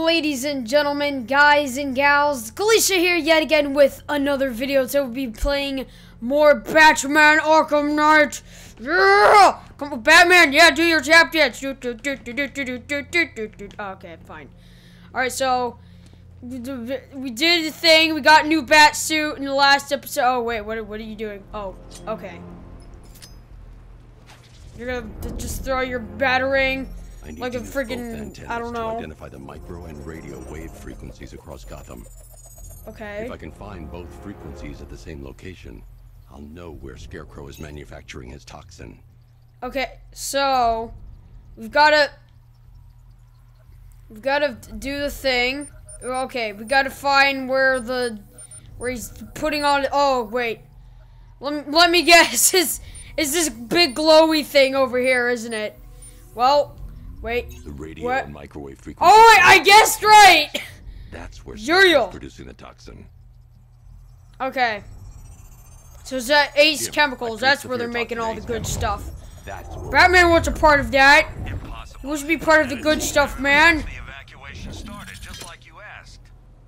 ladies and gentlemen, guys and gals, Glich'e here yet again with another video. So we'll be playing more Batman Arkham Knight. Yeah! Come on, Batman, yeah, do your tap dance. Okay, fine. Alright, so we did the thing, we got a new bat suit in the last episode. Oh, wait, what, what are you doing? Oh, okay. You're gonna just throw your batarang like a friggin' I don't know. To identify the micro and radio wave frequencies across Gotham. Okay. If I can find both frequencies at the same location, I'll know where Scarecrow is manufacturing his toxin. Okay, so we've gotta we've gotta do the thing. Okay, we gotta find where the where he's putting on. Oh wait, let let me guess. Is is this big glowy thing over here, isn't it? Well, Wait. The radio what? and microwave frequency. Oh, wait, I guessed right! That's where Uriel producing the toxin. Okay. So is that Ace Jim, Chemicals? That's where they're making all the good stuff. That's Batman wants a part of that. Impossible. He wants to be part of the good stuff, man. The evacuation started just like you asked.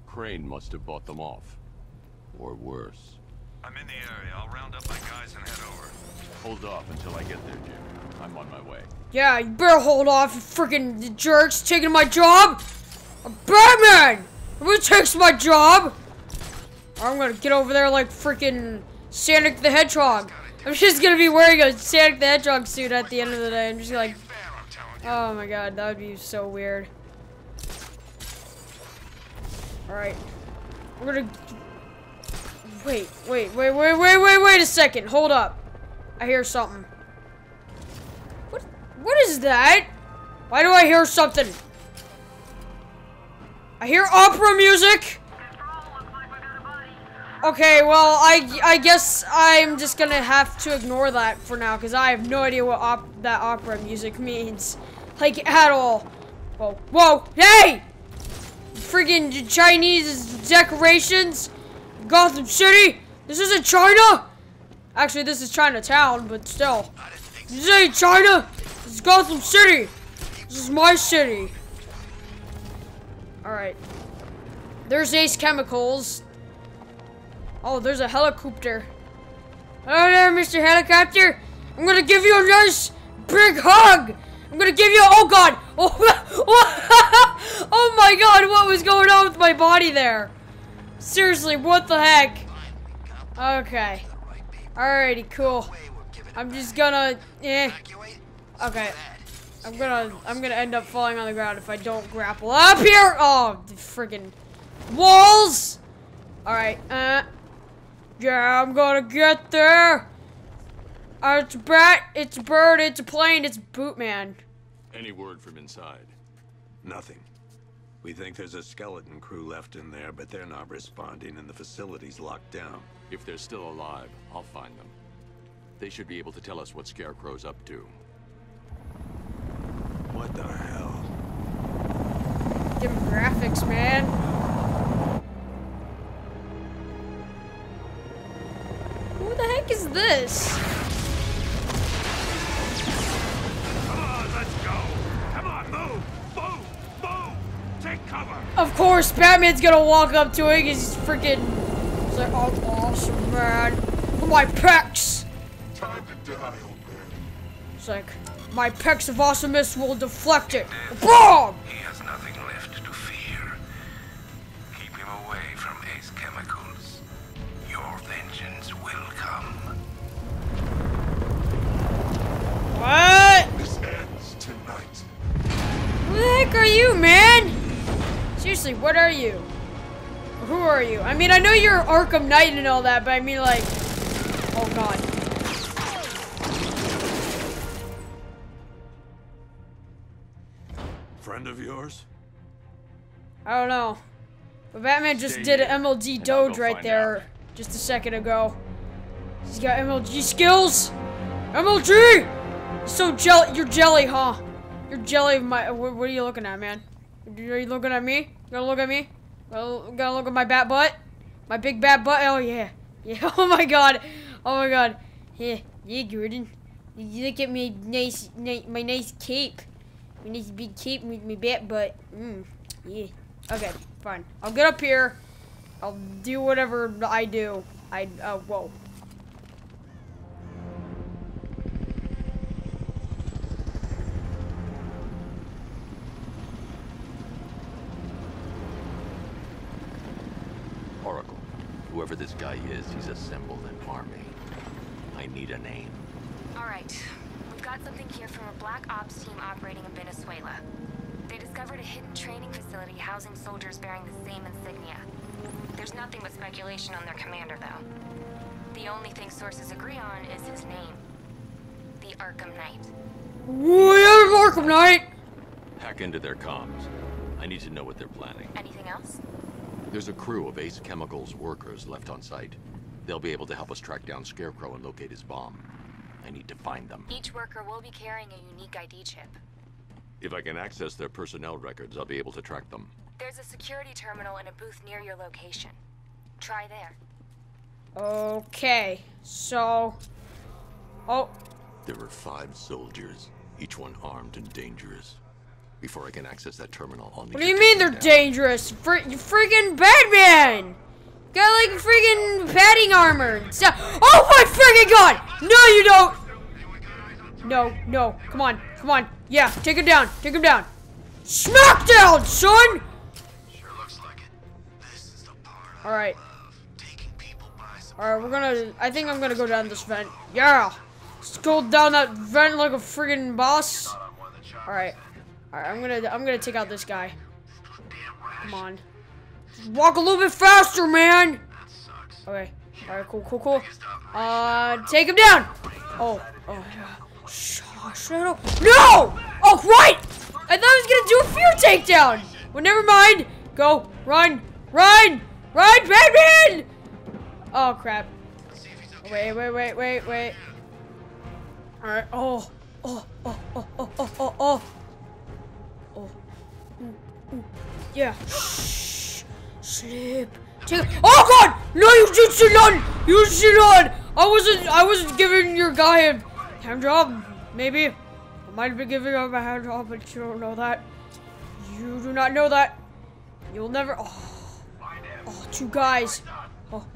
Crane must have bought them off. Or worse. I'm in the area. I'll round up my guys and head over. Hold off until I get there, Jim. I'm on my way. Yeah, you better hold off, you freaking jerks taking my job. I'm Batman! Who takes my job? I'm gonna get over there like freaking Sonic the Hedgehog. I'm just gonna be wearing a Sonic the Hedgehog suit at the end of the day. I'm just like, oh my god, that would be so weird. Alright. We're gonna... Wait, wait, wait, wait, wait, wait, wait a second. Hold up. I hear something. What is that? Why do I hear something? I hear opera music. Okay, well, I, I guess I'm just gonna have to ignore that for now, because I have no idea what op that opera music means. Like, at all. Whoa, whoa, hey! Friggin' Chinese decorations? Gotham City? This isn't China? Actually, this is Chinatown, but still. Ain't China! Is Gotham City! This is my city! Alright. There's Ace Chemicals. Oh, there's a helicopter. Hello there, Mr. Helicopter! I'm gonna give you a nice big hug! I'm gonna give you- oh god! Oh, oh my god, what was going on with my body there? Seriously, what the heck? Okay. Alrighty, cool. I'm just gonna, eh. Okay. I'm gonna, I'm gonna end up falling on the ground if I don't grapple up here. Oh, the friggin' walls. All right. Uh. Yeah, I'm gonna get there. Uh, it's a bat, it's a bird, it's a plane, it's Bootman. Any word from inside? Nothing. We think there's a skeleton crew left in there, but they're not responding and the facility's locked down. If they're still alive, I'll find them. They should be able to tell us what Scarecrow's up to. What the hell? Give him graphics, man. Who the heck is this? Come on, let's go. Come on, move, move, move. Take cover. Of course, Batman's gonna walk up to it because he's freaking. He's like, oh, awesome, man. Look at my pecs. Time to die, old man. It's like. My pecs of awesomeness will deflect it. Boom! He has nothing left to fear. Keep him away from Ace Chemicals. Your vengeance will come. What? This ends tonight. Who the heck are you, man? Seriously, what are you? Who are you? I mean, I know you're Arkham Knight and all that, but I mean, like... Oh, God. Of yours? I don't know. But Batman just Stay did an MLG Doge right there out. just a second ago. He's got MLG skills! MLG! so jelly. You're jelly, huh? You're jelly my. What, what, are you looking at, man? Are you looking at me? You gonna look at me? Gonna look at my bat butt? My big bat butt? Oh, yeah. Yeah. Oh, my God. Oh, my God. Yeah. Yeah, Gordon. You look at me nice, nice my nice cape. We need to be keeping with me bit, but Mm. Yeah. Okay, fine. I'll get up here. I'll do whatever I do. I, uh, whoa. Oracle, whoever this guy is, he's assembled an army. I need a name. All right. We've got something here from a Black Ops team operating in Venezuela. They discovered a hidden training facility housing soldiers bearing the same insignia. There's nothing but speculation on their commander, though. The only thing sources agree on is his name. The Arkham Knight. We are Arkham Knight! Hack into their comms. I need to know what they're planning. Anything else? There's a crew of Ace Chemicals workers left on site. They'll be able to help us track down Scarecrow and locate his bomb. I need to find them. Each worker will be carrying a unique ID chip. If I can access their personnel records, I'll be able to track them. There's a security terminal in a booth near your location. Try there. Okay, so... Oh, There are five soldiers, each one armed and dangerous. Before I can access that terminal, I'll need what do you mean they're down. dangerous? Fr you freaking Batman! Got like freaking padding armor stuff. Oh my friggin' god! No, you don't! No, no, come on, come on. Yeah, take him down, take him down. Smackdown, son! Alright, alright, we're gonna, I think I'm gonna go down this vent. Yeah! Let's go down that vent like a friggin' boss. Alright, alright, I'm gonna, I'm gonna take out this guy. Come on. Walk a little bit faster, man! Okay, alright, cool, cool, cool. Uh, take him down! Oh, oh, shut up. No! Oh, right! I thought I was gonna do a fear takedown! Well, never mind. Go, run, run, run, Batman! Oh, crap. Wait, wait, wait, wait, wait. Alright, oh, oh, oh, oh, oh, oh, oh, oh. Oh. Ooh, ooh. Yeah. Sleep. Oh god! No, you should sit on! You sit on! I wasn't I wasn't giving your guy a hand job. Maybe. I might have been giving him a hand job, but you don't know that. You do not know that. You'll never oh, oh two guys. Oh,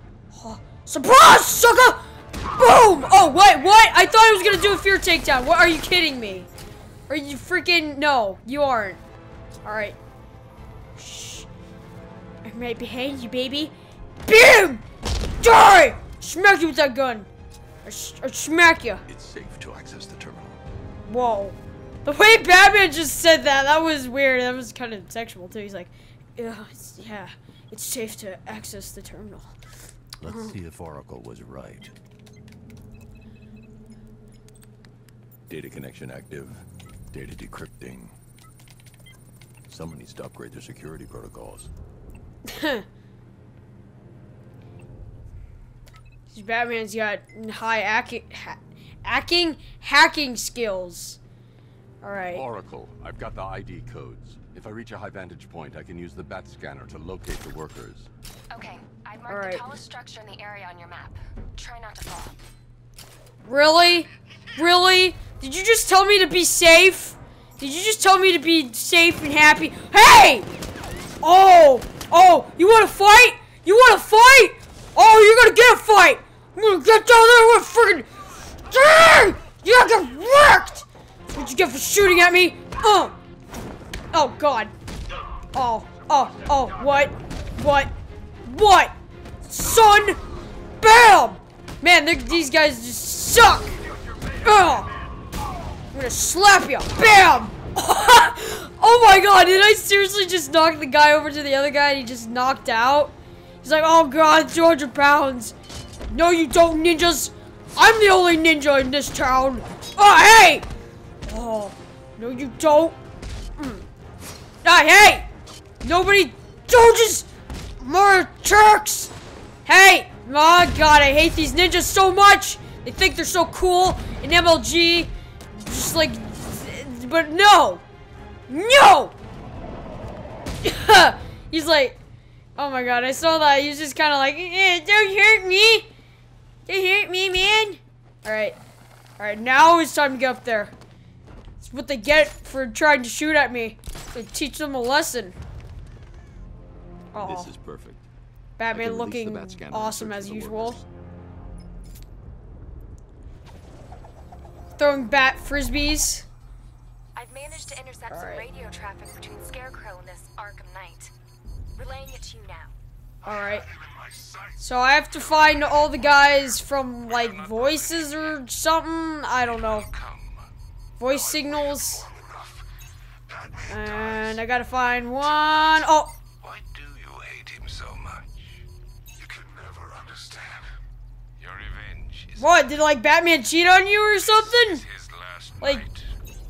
oh. Surprise, sucker! Boom! Oh wait, what? I thought I was gonna do a fear takedown. What are you kidding me? Are you freaking no, you aren't. Alright. I'm right behind you, baby. BAM! Die! Smack you with that gun. I, I smack you. It's safe to access the terminal. Whoa. The way Batman just said that, that was weird. That was kind of sexual, too. He's like, it's, yeah, it's safe to access the terminal. Let's um, see if Oracle was right. Data connection active. Data decrypting. Someone needs to upgrade their security protocols. Batman's got high hacking, ha hacking, hacking skills. All right. Oracle, I've got the ID codes. If I reach a high vantage point, I can use the bat scanner to locate the workers. Okay, I've marked Alright. the tallest structure in the area on your map. Try not to fall. Really? Really? Did you just tell me to be safe? Did you just tell me to be safe and happy? Hey! Oh! Oh! You wanna fight? You wanna fight? Oh, you're gonna get a fight! I'm gonna get down there with friggin' Dang! You got get wrecked! That's what you get for shooting at me! Oh! Oh, God. Oh, oh, oh, what? What? What? Son! Bam! Man, these guys just suck! Ugh! I'm gonna slap you! Bam! oh my god, did I seriously just knock the guy over to the other guy and he just knocked out? He's like, oh god, 200 pounds. No, you don't, ninjas! I'm the only ninja in this town! Oh, hey! Oh, no, you don't. Mm. Ah, hey! Nobody, don't more Turks! Hey! Oh god, I hate these ninjas so much! They think they're so cool in MLG. Just like, but no! No! He's like, oh my god, I saw that. He's just kind of like, eh, don't hurt me! Don't hurt me, man! Alright. Alright, now it's time to get up there. It's what they get for trying to shoot at me. I teach them a lesson. Oh, This is perfect. Batman can release the looking bat awesome as usual. workers. Throwing bat frisbees. I've managed to intercept some radio traffic between Scarecrow and this Arkham Knight. Relaying it to you now. Alright. So I have to find all the guys from like voices or something. I don't know. Voice signals. And I gotta find one. Oh, Why do you hate him so much? You can never understand. Your revenge is what? Did like Batman cheat on you or something? his last Like- night.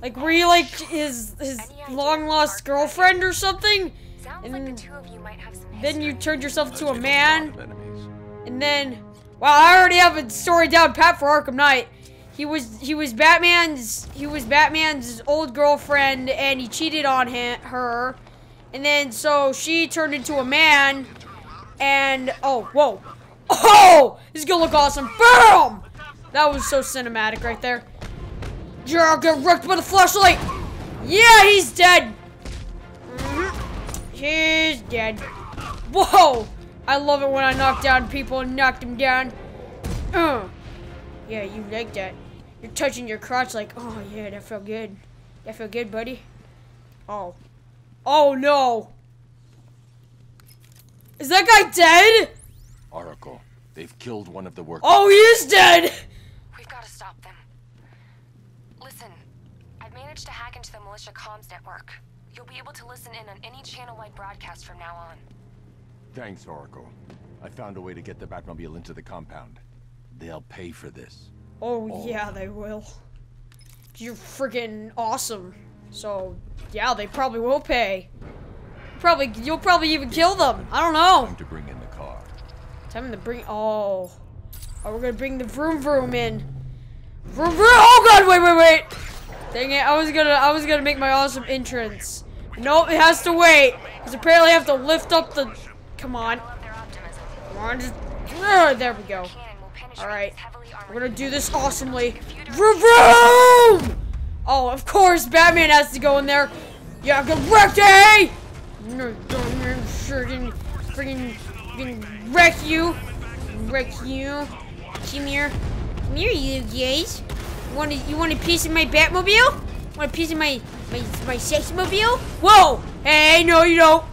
Like were you like his his long lost girlfriend or something? Sounds like the two of you might have some then you turned yourself into a man. lot of enemies. And then, well, I already have a story down pat for Arkham Knight. He was he was Batman's he was Batman's old girlfriend, and he cheated on him, her. And then so she turned into a man, and oh whoa, oh this is gonna look awesome. Boom! That was so cinematic right there. Yeah, get wrecked by the flashlight. Yeah, he's dead. He's dead. Whoa! I love it when I knock down people and knock them down. Uh. Yeah, you like that. You're touching your crotch like, oh yeah, that felt good. That felt good, buddy. Oh. Oh no! Is that guy dead? Oracle, they've killed one of the workers. Oh, he is dead! We've got to stop them. Listen, I've managed to hack into the militia comms network. You'll be able to listen in on any channel-wide broadcast from now on. Thanks, Oracle. I found a way to get the Batmobile into the compound. They'll pay for this. Oh, yeah, they will. You're freaking awesome. So, yeah, they probably will pay. Probably, you'll probably even kill them. I don't know. Time to bring in the car. Time to bring. Oh. Oh, we're gonna bring the vroom vroom in. Vroom vroom. Oh god! Wait, wait, wait. Dang it! I was gonna, I was gonna make my awesome entrance. Nope, it has to wait. Cause apparently I have to lift up the. Come on, come on, just. There we go. Cannon will penetrate All right, this heavily armored we're gonna do this awesomely. Vroom. Oh, of course, Batman has to go in there. Yeah, get wrecked, eh? No, freaking, freaking wreck you, wreck you. Come here, come here, you guys. Want a, you want a piece of my Batmobile? Want a piece of my my my sex mobile? Whoa! Hey, no, you don't.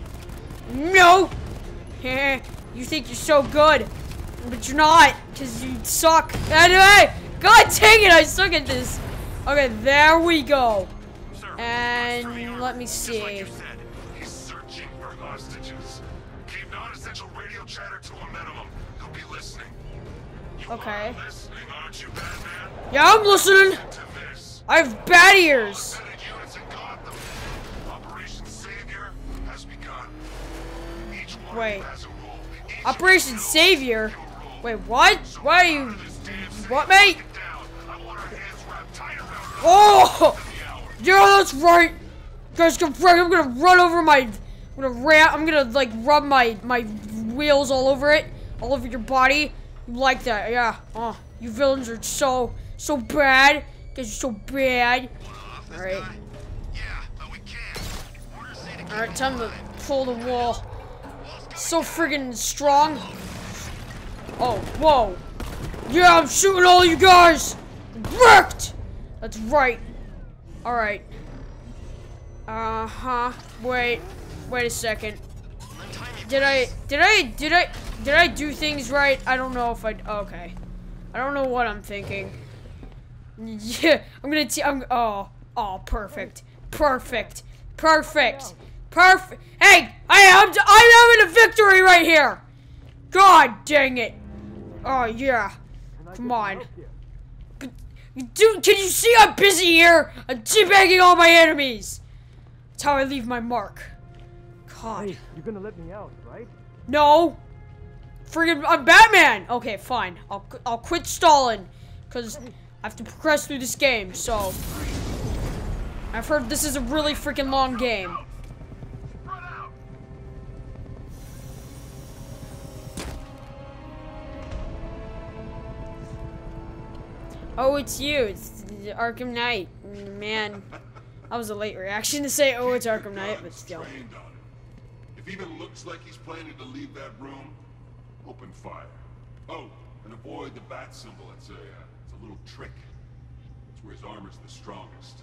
No. you think you're so good, but you're not, cause you suck. Anyway, God dang it, I suck at this. Okay, there we go. And let me see. said, he's searching for hostages. Keep non-essential radio chatter to a minimum. He'll be listening. Okay. Yeah, I'm listening. I have bad ears. Wait. Operation Savior. Wait, what? Why are you? What, mate? Oh! Yeah, that's right. Guys. I'm gonna run over my. I'm gonna ram. I'm gonna like rub my my wheels all over it, all over your body. Like that? Yeah. Oh, you villains are so so bad. Because You guys are so bad. All right. Yeah, but we can't. Orders say to All right. Time to pull the wall. So friggin' strong. Oh, whoa. Yeah, I'm shooting all you guys. Wrecked. That's right. All right. Uh huh. Wait. Wait a second. Did I? Did I? Did I? Did I do things right? I don't know if I. Okay. I don't know what I'm thinking. Yeah, I'm gonna. I'm. Oh. Oh, perfect. Perfect. Perfect. Perfect. Hey, I am. I'm having a victory right here. God dang it. Oh yeah. Come on. Dude, can you see I'm busy here? I'm teabagging all my enemies. That's how I leave my mark. God. Hey, you're gonna let me out, right? No. Friggin' I'm Batman. Okay, fine. I'll I'll quit stalling, cause I have to progress through this game. So I've heard this is a really freaking long game. Oh, it's you. It's Arkham Knight. Man, that was a late reaction to say, "Oh, it's Arkham Knight," but still. Trained on it. If If even looks like he's planning to leave that room, open fire. Oh, and avoid the bat symbol. It's a, uh, it's a little trick. It's where his armor's the strongest.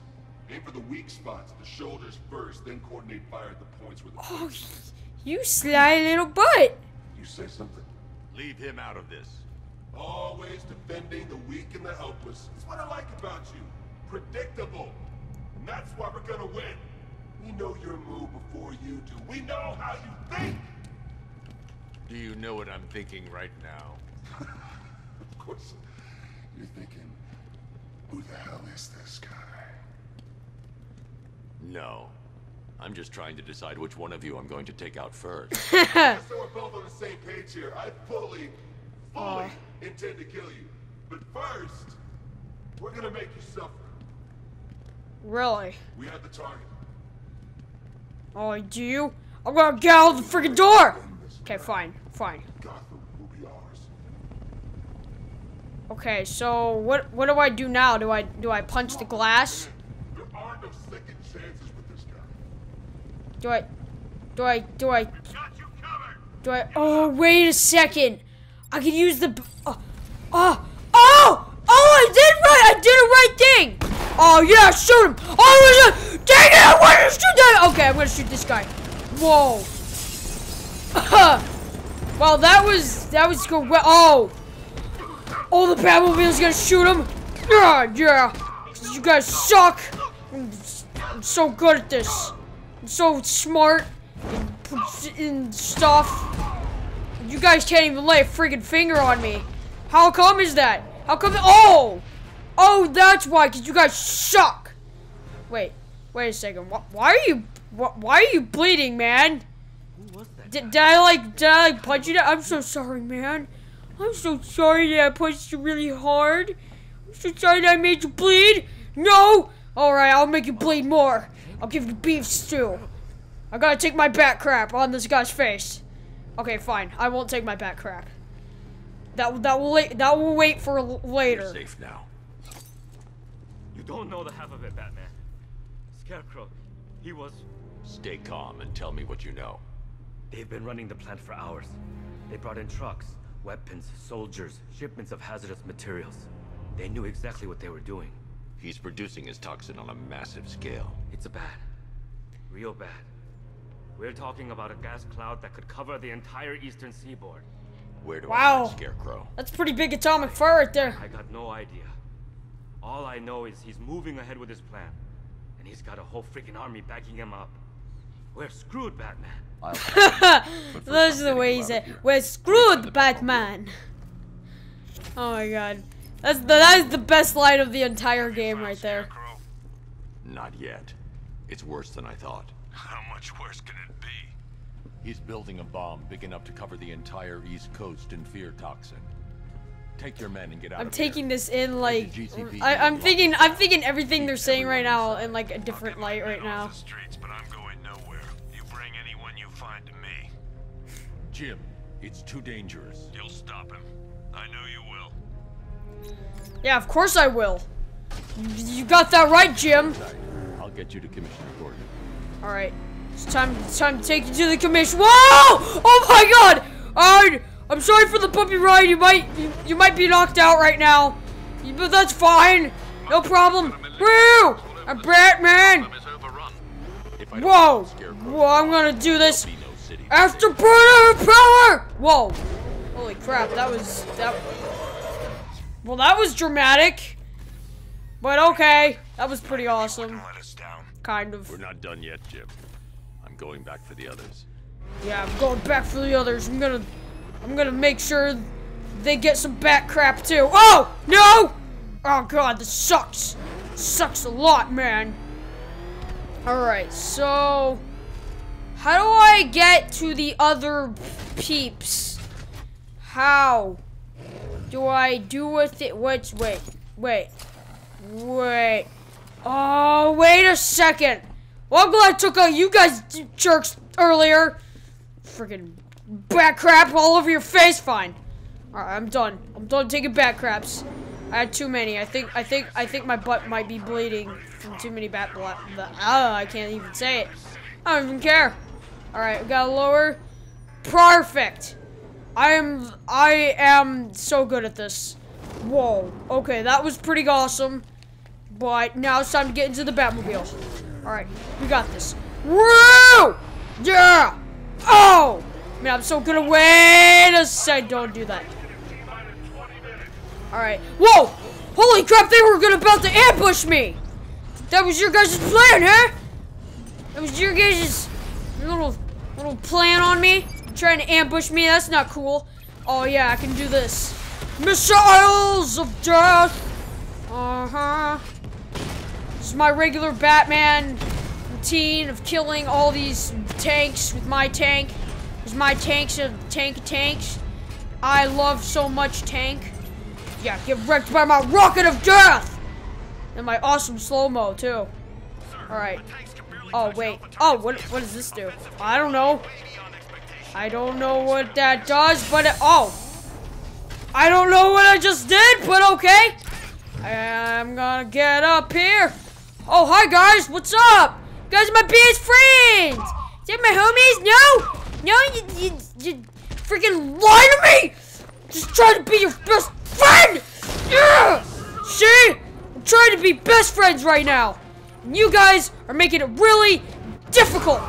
Aim for the weak spots, the shoulders first, then coordinate fire at the points where the Oh, bullets- you sly little butt. You say something? Leave him out of this. Always defending the weak and the helpless. That's what I like about you. Predictable. And that's why we're gonna win. We know your move before you do. We know how you think! Do you know what I'm thinking right now? Of course, you're thinking, who the hell is this guy? No. I'm just trying to decide which one of you I'm going to take out first. So we're both on the same page here, I fully, fully Aw. intend to kill you. But first, we're gonna make you suffer. Really? We have the target. Oh, do you? I'm gonna get out of the freaking door! Okay, fine, fine. Okay, so what what do I do now? Do I do I punch the glass? Do I do I do I do I Oh, wait a second. I can use the uh, oh oh oh I did right. I did a right thing. Oh yeah, shoot him. Oh, dang it! I wanted to shoot that. Okay, I'm gonna shoot this guy. Whoa. well, that was that was good. Oh. Oh, the Batmobile's gonna shoot him. Yeah, yeah. You guys suck. I'm, I'm so good at this. I'm so smart and, stuff. You guys can't even lay a freaking finger on me. How come is that? How come? Oh, oh, that's why. Cause you guys suck. Wait, wait a second. Why, why are you? Why, why are you bleeding, man? Who was that? Did, did I like? Did I like punch you? I'm so sorry, man. I'm so sorry that I punched you really hard. I'm so sorry that I made you bleed. No. All right, I'll make you bleed more. I'll give you beef stew. I gotta take my bat crap on this guy's face. Okay, fine. I won't take my bat crap. That that will wait. That will wait for l- You're later. safe now. You don't know the half of it, Batman. Scarecrow, he was. Stay calm and tell me what you know. They've been running the plant for hours. They brought in trucks, weapons, soldiers, shipments of hazardous materials. They knew exactly what they were doing. He's producing his toxin on a massive scale. It's a bad. Real bad. We're talking about a gas cloud that could cover the entire eastern seaboard. Where do Wow. I find Scarecrow? That's pretty big atomic fire right there. I got no idea. All I know is he's moving ahead with his plan. And he's got a whole freaking army backing him up. We're screwed, Batman. I'll That's the getting way he said. We're screwed, Batman. Oh my god. That's the that is the best line of the entire game right there. Not yet. It's worse than I thought. How much worse can it be? He's building a bomb big enough to cover the entire East Coast in fear toxin. Take your men and get out I'm of here. taking this in like I, I'm thinking I'm thinking everything Keep they're saying right everyone now in like a different light right now. the streets, but I'm going nowhere. You bring anyone you find to me. Jim, it's too dangerous. You'll stop him. I know you will. Yeah, of course I will. You, you got that right, Jim. I'll get you to Commissioner Gordon. All right, it's time. It's time to take you to the commission. Whoa! Oh my God! I, I'm sorry for the puppy ride. You might, you, you might be knocked out right now, but that's fine. No problem. Woo! I'm Batman. is overrun. If I don't Whoa! Whoa! I'm gonna do this. there'll be no city. Afterburner power! Whoa! Holy crap! That was that. Well, that was dramatic. But okay, that was pretty awesome. Don't let us down. Kind of. We're not done yet, Jim. I'm going back for the others. Yeah, I'm going back for the others. I'm gonna, I'm gonna make sure they get some bat crap too. Oh no! Oh god, this sucks. Sucks a lot, man. All right, so how do I get to the other peeps? How do I do with it? Wait, wait, wait, wait. Oh, wait a second. Well, I'm glad I took out you guys jerks earlier. Freaking bat crap all over your face. Fine. Alright, I'm done. I'm done taking bat craps. I had too many. I think I think I think my butt might be bleeding from too many bat bla- Ah, I can't even say it. I don't even care. Alright, we got a lower. Perfect. I am I am so good at this. Whoa. Okay, that was pretty awesome. But now it's time to get into the Batmobile. Alright, we got this. Woo! Yeah! Oh! I'm so good at wait a sec, don't do that. Alright. Whoa! Holy crap, they were gonna about to ambush me! That was your guys' plan, huh? That was your guys' little little plan on me? Trying to ambush me? That's not cool. Oh yeah, I can do this. Missiles of death! Uh-huh. This is my regular Batman routine of killing all these tanks with my tank. My tanks of tank tanks. I love so much tank. Yeah, get wrecked by my rocket of death! And my awesome slow-mo, too. Alright. Oh, wait. Oh, what, what does this do? I don't know. I don't know what that does, but it, oh. I don't know what I just did, but okay. I'm gonna get up here. Oh, hi guys, what's up? You guys my best friends. Is that my homies? No, no, you, you, you freaking lie to me. Just trying to be your best friend. Yeah. See? I'm trying to be best friends right now. And you guys are making it really difficult.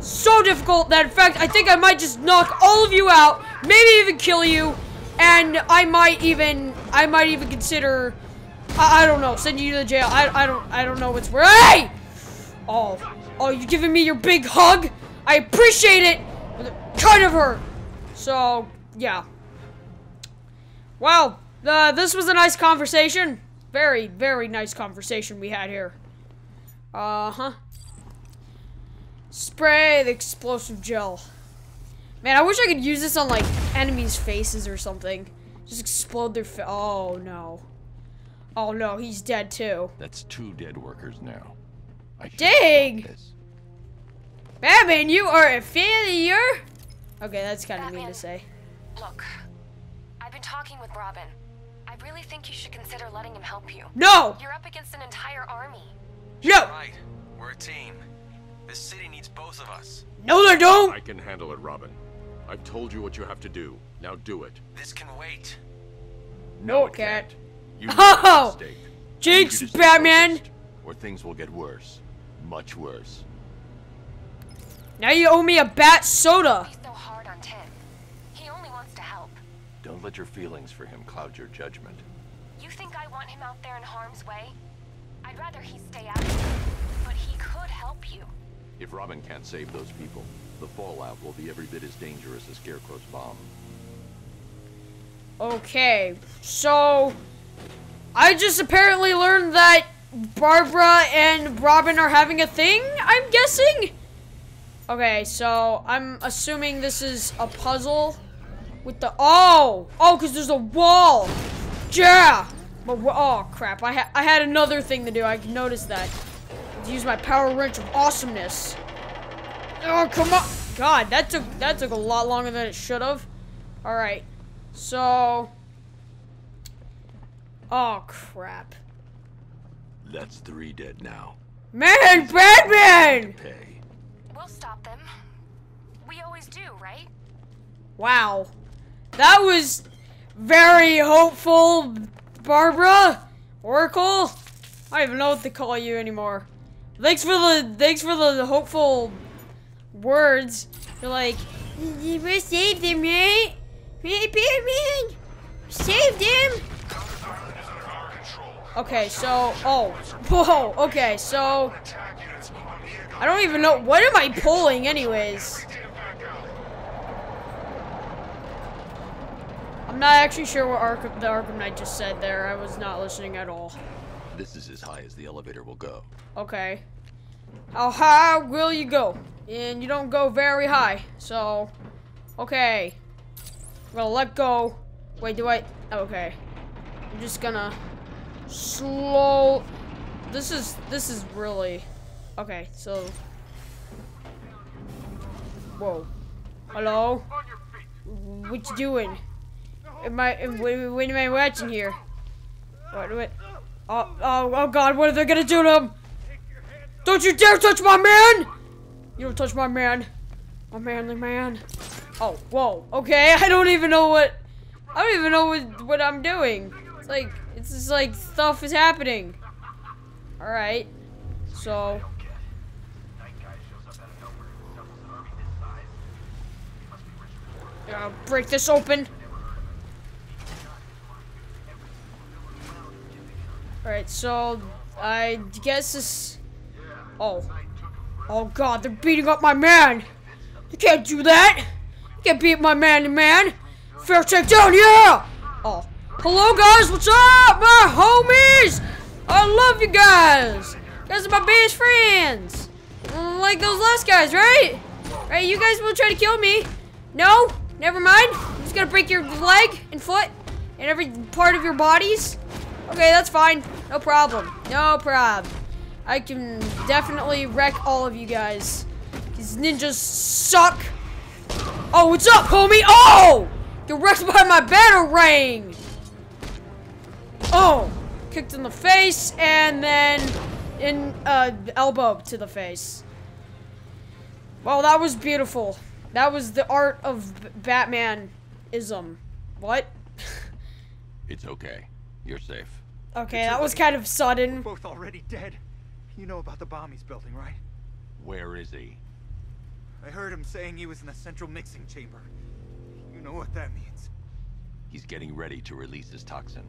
So difficult that in fact I think I might just knock all of you out, maybe even kill you, and I might even I might even consider I, I don't know, send you to the jail. I I don't I don't know what's Hey! Oh oh you giving me your big hug? I appreciate it kind of hurt. So yeah. Wow, uh, this was a nice conversation. Very, very nice conversation we had here. Uh-huh. Spray the explosive gel. Man, I wish I could use this on, like, enemies' faces or something. Just explode their fa- Oh, no. Oh, no, he's dead, too. That's two dead workers now. I should Dang! this. Batman, you are a failure! Okay, that's kind of mean to say. Look, I've been talking with Robin. I really think you should consider letting him help you. No! You're up against an entire army. No! Right. We're a team. This city needs both of us. No, they don't! I can handle it, Robin. I've told you what you have to do. Now do it. This can wait. No, it can't. You made Oh! a mistake. Oh! Jinx, you to Batman! Or things will get worse. Much worse. Now you owe me a bat soda! Be so hard on Tim. He only wants to help. Don't let your feelings for him cloud your judgment. You think I want him out there in harm's way? I'd rather he stay out. But he could help you. If Robin can't save those people, the fallout will be every bit as dangerous as Scarecrow's bomb. Okay, so I just apparently learned that Barbara and Robin are having a thing, I'm guessing? Okay, so I'm assuming this is a puzzle with the oh, oh, cuz there's a wall. Yeah. But oh crap, I ha I had another thing to do. I noticed that. Use my power wrench of awesomeness. Oh, come on. God, that took that took a lot longer than it should have. All right. So Oh crap. That's three dead now. Man, Batman! Pay. We'll stop them. We always do, right? Wow. That was very hopeful, Barbara. Oracle. I don't even know what to call you anymore. Thanks for the thanks for the hopeful words. You're like, we saved him, eh? right? We Right, Batman? Saved him. Okay, so oh, whoa. Okay, so I don't even know what am I pulling, anyways. I'm not actually sure what Arkham, the Arkham Knight just said there. I was not listening at all. This is as high as the elevator will go. Okay. How high will you go? And you don't go very high. So, okay. I'm gonna let go. Wait, do I? Okay. I'm just gonna slow. This is this is really okay. So, whoa. Hello. What you doing? Am I? am- what am I watching here? What? What? Oh, oh, oh God! What are they gonna do to him? Don't you dare touch my man! You don't touch my man. My manly man. Oh, whoa. Okay, I don't even know what... I don't even know what, what I'm doing. It's like, it's just like stuff is happening. Alright. So... Uh, break this open. Alright, so I guess this. Oh. Oh god, they're beating up my man! You can't do that! You can't beat my man to man! Fear takedown, yeah! Oh. Hello guys, what's up? My homies! I love you guys! You guys are my best friends! Like those last guys, right? Right, you guys will try to kill me. No? Never mind. I'm just gonna break your leg and foot and every part of your bodies. Okay, that's fine. No problem. No problem. I can definitely wreck all of you guys. These ninjas suck. Oh, what's up, homie? Oh! Get wrecked by my batarang! Oh! Kicked in the face and then in uh elbow to the face. Well, that was beautiful. That was the art of Batman-ism. What? It's okay. You're safe. Okay, that was kind of sudden. Both already dead. You know about the bomb he's building, right? Where is he? I heard him saying he was in the central mixing chamber. You know what that means. He's getting ready to release his toxin.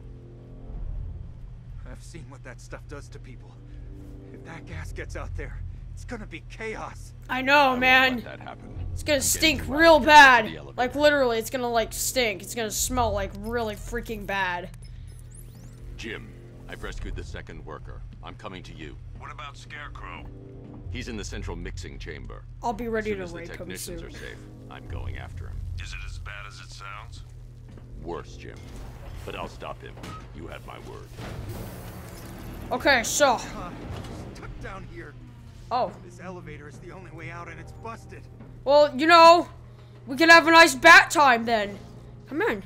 I've seen what that stuff does to people. If that gas gets out there, it's gonna be chaos. I know, I man. Let that happen. It's gonna I'm stink real out. Get to bad. Like literally, it's gonna like stink. It's gonna smell like really freaking bad. Jim, I've rescued the second worker. I'm coming to you. What about Scarecrow? He's in the central mixing chamber. I'll be ready As soon to as the rape him technicians soon. are safe, I'm going after him. Is it as bad as it sounds? Worse, Jim. But I'll stop him. You have my word. Okay, so Uh, stuck down here. oh This elevator is the only way out and it's busted. well, you know, we can have a nice bat time then. Come on,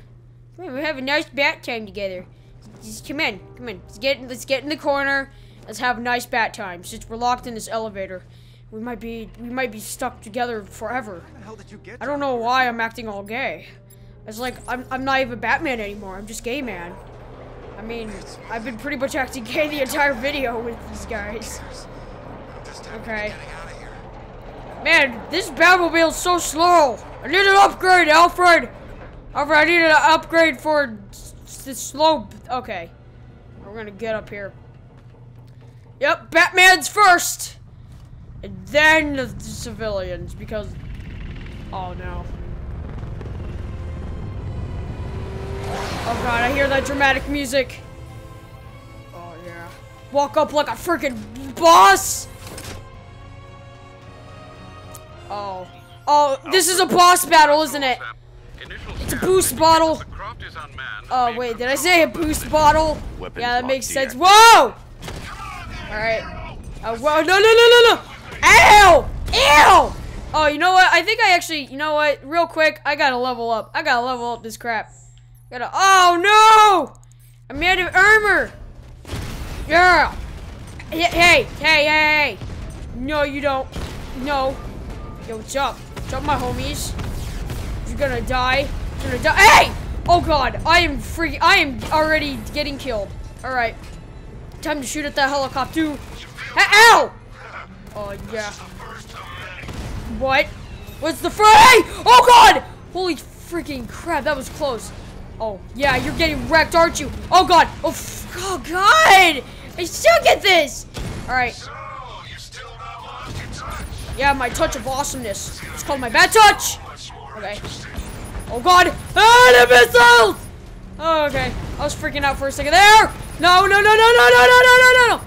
come on, we have a nice bat time together. Just come in, come in. Let's get let's get in the corner. Let's have a nice bat time. Since we're locked in this elevator, we might be we might be stuck together forever. How the hell did you get I don't know why I'm acting all gay. It's like I'm, I'm not even Batman anymore. I'm just gay man. I mean, I've been pretty much acting gay the entire video with these guys. Okay. Man, this Batmobile's so slow. I need an upgrade, Alfred. Alfred, I need an upgrade for the slow. Okay. We're gonna get up here. Yep, Batman's first. And then the civilians, because. Oh no. Oh god, I hear that dramatic music. Oh yeah. Walk up like a freaking boss. Oh. Oh, this is a boss battle, isn't it? It's a boost bottle. Oh wait, did I say a boost bottle? Yeah, that makes sense. Whoa! Alright. Uh, whoa, no, no, no, no, no! Ow! Ew! Oh, you know what? I think I actually, you know what? Real quick, I gotta level up. I gotta level up this crap. Gotta, oh no! I'm made of armor! Yeah! Hey, hey, hey, hey! No, you don't. No. Yo, jump! Jump, my homies? You're gonna die. You're gonna die. Hey! Oh god, I am freaking. I am already getting killed. Alright. Time to shoot at that helicopter. Ow! Oh, yeah. What? What's the fray? Oh god! Holy freaking crap, that was close. Oh, yeah, you're getting wrecked, aren't you? Oh god! Oh, f oh god! I still get this! Alright. Yeah, my touch of awesomeness. It's called my bad touch! Okay. Oh god! Ah, the missiles! Oh, okay. I was freaking out for a second there! No, no, no, no, no, no, no, no, no, no!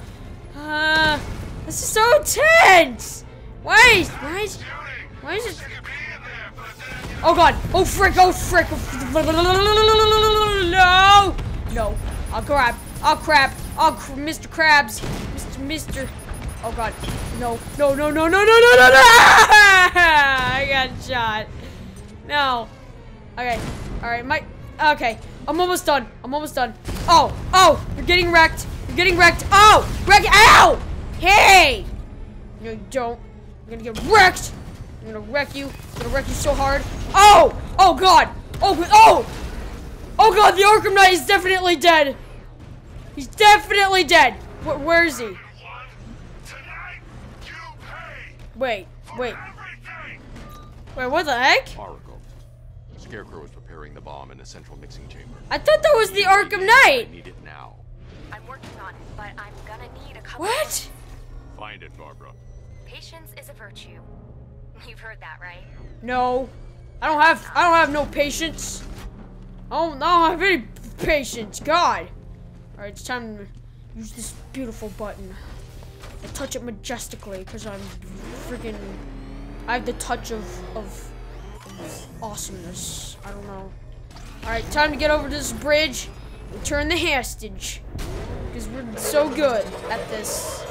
Uh, this is so intense! Why is, why is, why is it? Oh god! Oh frick! Oh frick! No! No! Oh crap! Oh crap! Oh, cr Mr. Krabs! Mr. Mr. Oh god! No! No! No! No! No! No! No! No! No! I got shot. No. Okay. All right. My. Okay. I'm almost done. I'm almost done. Oh. Oh. You're getting wrecked. You're getting wrecked. Oh. Wreck. Ow. Hey. No, you don't. You're gonna get wrecked. I'm gonna wreck you. I'm gonna wreck you so hard. Oh! Oh god! Oh, oh! Oh god, the Arkham Knight is definitely dead! He's definitely dead! Wh where is he? Wait, wait. Wait, what the heck? Oracle. Scarecrow is preparing the bomb in a central mixing chamber. I thought that was the Arkham Knight! I need it now. I'm working on it, but I'm gonna need a couple. What? Find it, Barbara. Patience is a virtue. You've heard that, right? No. I don't have I don't have no patience. I don't, I don't have any patience. God. Alright, it's time to use this beautiful button. I touch it majestically because I'm freaking I have the touch of, of of awesomeness. I don't know. Alright, time to get over to this bridge and turn the hostage. Because we're so good at this.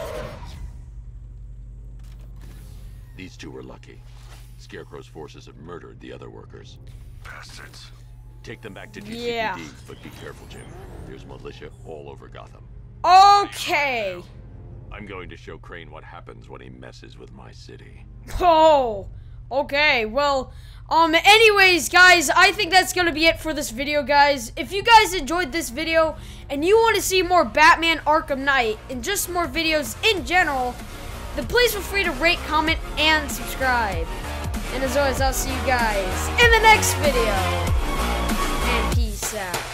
These two were lucky. Scarecrow's forces have murdered the other workers. Bastards. Take them back to GCPD, Yeah. but be careful, Jim. There's militia all over Gotham. Okay. I'm going to show Crane what happens when he messes with my city. Oh, okay. Well, um, anyways, guys, I think that's gonna be it for this video, guys. If you guys enjoyed this video and you want to see more Batman Arkham Knight and just more videos in general, then please feel free to rate, comment, and subscribe. And as always, I'll see you guys in the next video. And peace out.